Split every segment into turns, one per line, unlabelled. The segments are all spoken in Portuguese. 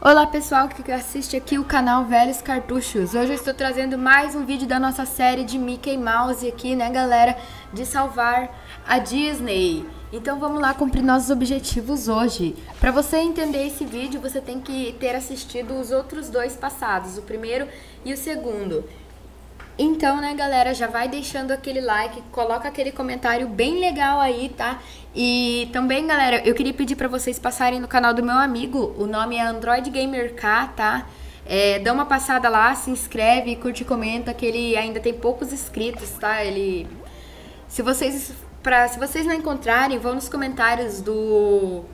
Olá pessoal que assiste aqui o canal Velhos Cartuchos. Hoje eu estou trazendo mais um vídeo da nossa série de Mickey Mouse aqui, né galera, de salvar a Disney. Então vamos lá cumprir nossos objetivos hoje. Para você entender esse vídeo, você tem que ter assistido os outros dois passados, o primeiro e o segundo. Então, né, galera, já vai deixando aquele like, coloca aquele comentário bem legal aí, tá? E também, galera, eu queria pedir para vocês passarem no canal do meu amigo, o nome é Android Gamer K, tá? É, dá uma passada lá, se inscreve, curte e comenta, que ele ainda tem poucos inscritos, tá? Ele... Se vocês, pra, se vocês não encontrarem, vão nos comentários do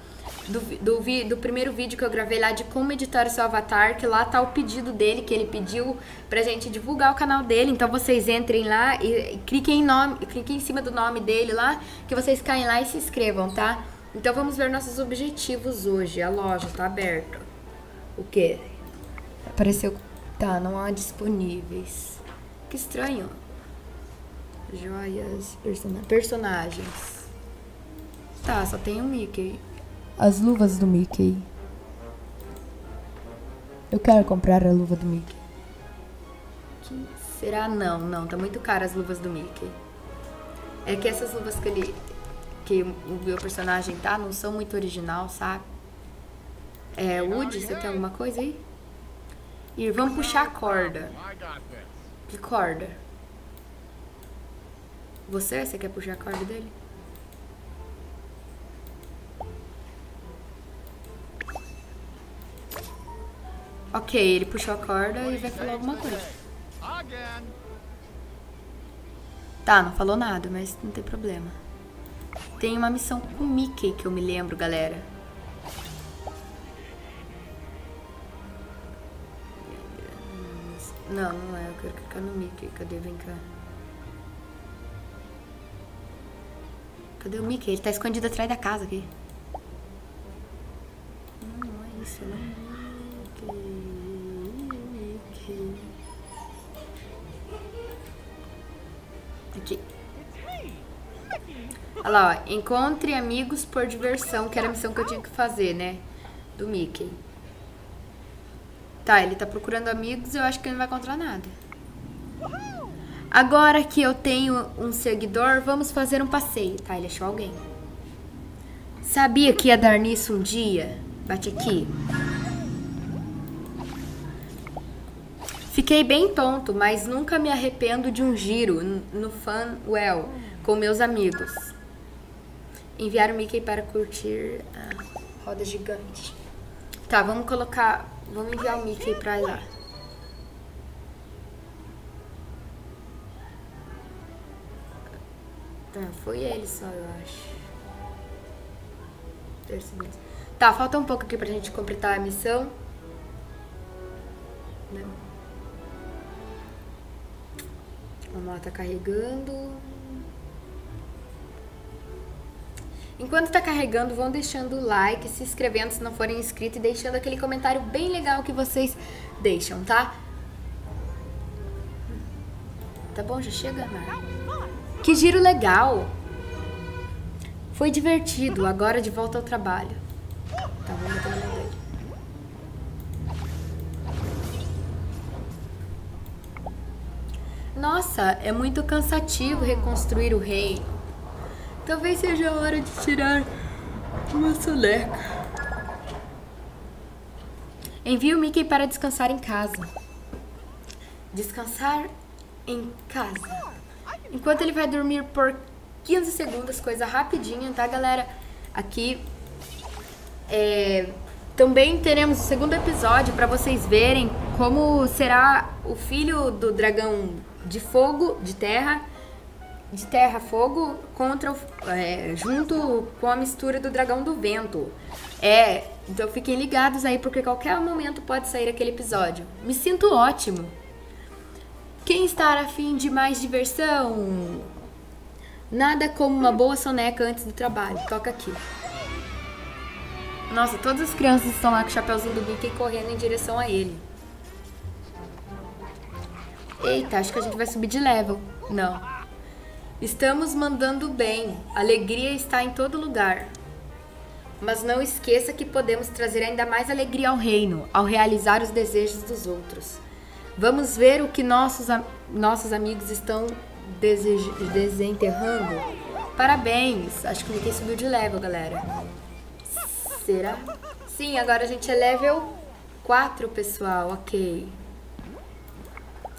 do, do, do, primeiro vídeo que eu gravei lá de como editar o seu avatar, que lá tá o pedido dele, que ele pediu pra gente divulgar o canal dele. Então vocês entrem lá e, e cliquem em nome, cliquem em cima do nome dele lá, que vocês caem lá e se inscrevam, tá? Então vamos ver nossos objetivos hoje. A loja tá aberta. O quê? Apareceu. Tá, não há disponíveis. Que estranho. Joias, personagens. Tá, só tem o Mickey. As luvas do Mickey. Eu quero comprar a luva do Mickey. Que será? Não, não. Tá muito caro as luvas do Mickey. É que essas luvas que ele... Que o meu personagem tá, não são muito original, sabe? É, Woody, você tem alguma coisa aí? E vamos puxar a corda. Que corda? Você? Você quer puxar a corda dele? Ok, ele puxou a corda e vai falar alguma coisa. Tá, não falou nada, mas não tem problema. Tem uma missão com o Mickey que eu me lembro, galera. Não, não é. Eu quero clicar no Mickey. Cadê? Vem cá. Cadê o Mickey? Ele tá escondido atrás da casa aqui. Não, não é isso, não. Aqui. Olha lá, ó. Encontre amigos por diversão, que era a missão que eu tinha que fazer, né? Do Mickey. Tá, ele tá procurando amigos eu acho que ele não vai encontrar nada. Agora que eu tenho um seguidor, vamos fazer um passeio. Tá, ele achou alguém. Sabia que ia dar nisso um dia? Bate aqui. Fiquei bem tonto, mas nunca me arrependo de um giro no Funwell com meus amigos. Enviar o Mickey para curtir a roda gigante. Tá, vamos colocar... Vamos enviar o Mickey pra lá. Tá, foi ele só, eu acho. Tá, falta um pouco aqui pra gente completar a missão. Não. Vamos lá, tá carregando. Enquanto tá carregando, vão deixando o like, se inscrevendo se não forem inscritos e deixando aquele comentário bem legal que vocês deixam, tá? Tá bom, já chega. Que giro legal! Foi divertido, agora de volta ao trabalho. Tá, vamos botar Nossa, é muito cansativo reconstruir o reino. Talvez seja a hora de tirar uma soneca. Envie o Mickey para descansar em casa. Descansar em casa. Enquanto ele vai dormir por 15 segundos, coisa rapidinha, tá, galera? Aqui é, também teremos o segundo episódio para vocês verem como será o filho do dragão de fogo, de terra, de terra fogo contra o, é, junto com a mistura do dragão do vento. É, então fiquem ligados aí porque qualquer momento pode sair aquele episódio. Me sinto ótimo. Quem está afim de mais diversão? Nada como uma boa soneca antes do trabalho. Toca aqui. Nossa, todas as crianças estão lá com o chapéuzinho do Mickey correndo em direção a ele. Eita, acho que a gente vai subir de level. Não. Estamos mandando bem. Alegria está em todo lugar. Mas não esqueça que podemos trazer ainda mais alegria ao reino ao realizar os desejos dos outros. Vamos ver o que nossos, nossos amigos estão desenterrando. Parabéns! Acho que o Mickey subiu de level, galera. Será? Sim, agora a gente é level 4, pessoal. Ok.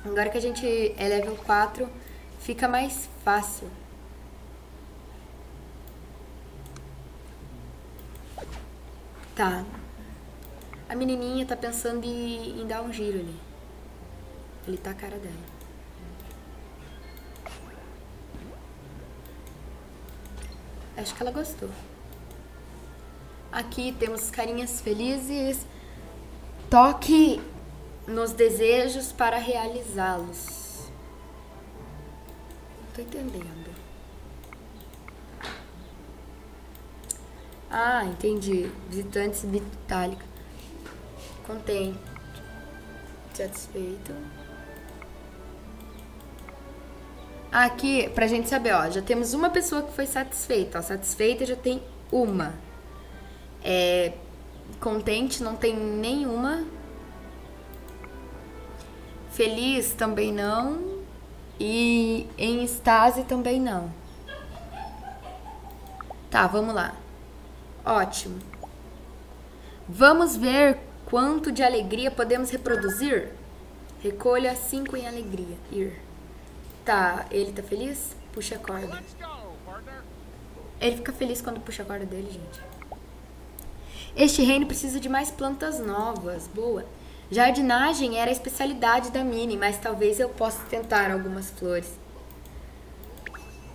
Agora que a gente é level 4, fica mais fácil. Tá. A menininha tá pensando em, em dar um giro ali. Ele tá a cara dela. Acho que ela gostou. Aqui temos carinhas felizes. Toque nos desejos para realizá-los. Tô entendendo. Ah, entendi. Visitantes Vitálica. Contente. Satisfeito. Aqui, pra gente saber, ó, já temos uma pessoa que foi satisfeita. Ó, satisfeita já tem uma. É, contente não tem nenhuma. Feliz também não. E em estase também não. Tá, vamos lá. Ótimo. Vamos ver quanto de alegria podemos reproduzir? Recolha 5 em alegria. Ir. Tá, ele tá feliz? Puxa a corda. Ele fica feliz quando puxa a corda dele, gente. Este reino precisa de mais plantas novas. Boa. Jardinagem era a especialidade da Mini, mas talvez eu possa tentar algumas flores.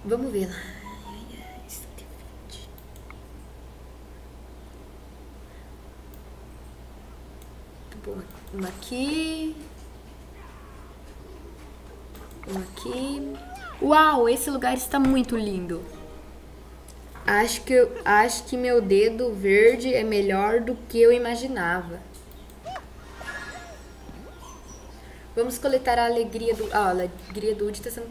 Vamos ver lá. Uma aqui. Uma aqui. Uau, esse lugar está muito lindo. Acho que, acho que meu dedo verde é melhor do que eu imaginava. Vamos coletar a alegria do... Ah, a alegria do Udi tá sendo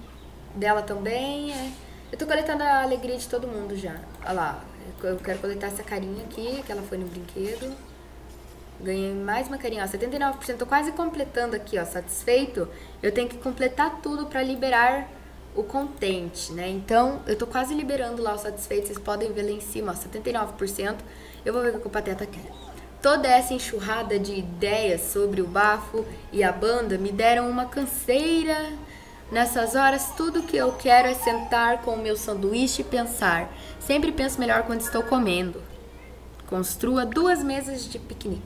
dela também. É. Eu tô coletando a alegria de todo mundo já. Olha lá. Eu quero coletar essa carinha aqui, que ela foi no brinquedo. Ganhei mais uma carinha, ó, 79%. Tô quase completando aqui, ó, satisfeito. Eu tenho que completar tudo para liberar o contente, né? Então, eu tô quase liberando lá o satisfeito. Vocês podem ver lá em cima, ó, 79%. Eu vou ver o que o Pateta quer. Toda essa enxurrada de ideias sobre o bafo e a banda me deram uma canseira. Nessas horas, tudo que eu quero é sentar com o meu sanduíche e pensar. Sempre penso melhor quando estou comendo. Construa duas mesas de piquenique.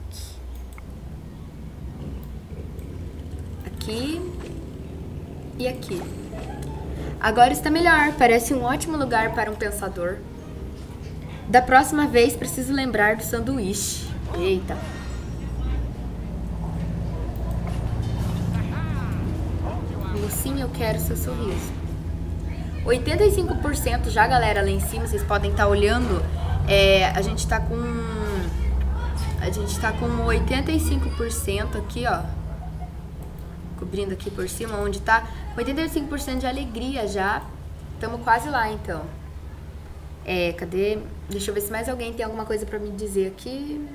Aqui e aqui. Agora está melhor, parece um ótimo lugar para um pensador. Da próxima vez preciso lembrar do sanduíche. Eita. Sim, eu quero seu sorriso. 85% já, galera, lá em cima, vocês podem estar tá olhando é, a gente tá com. A gente tá com 85% aqui, ó. Cobrindo aqui por cima, onde tá 85% de alegria já. Estamos quase lá, então. É, cadê? Deixa eu ver se mais alguém tem alguma coisa pra me dizer aqui.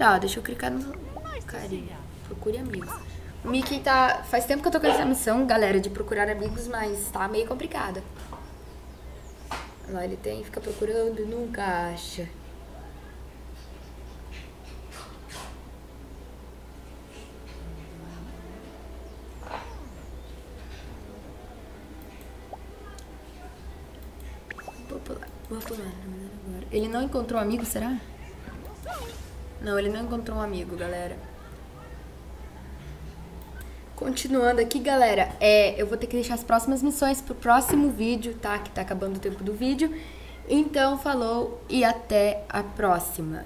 Tá, deixa eu clicar no carinha. Procure amigos. O Mickey tá... Faz tempo que eu tô com essa missão, galera, de procurar amigos, mas tá meio complicada. Lá ele tem, fica procurando nunca acha. Vou pular, vou pular. Ele não encontrou amigo, será? Não, ele não encontrou um amigo, galera. Continuando aqui, galera, é, eu vou ter que deixar as próximas missões pro próximo vídeo, tá? Que tá acabando o tempo do vídeo. Então, falou e até a próxima.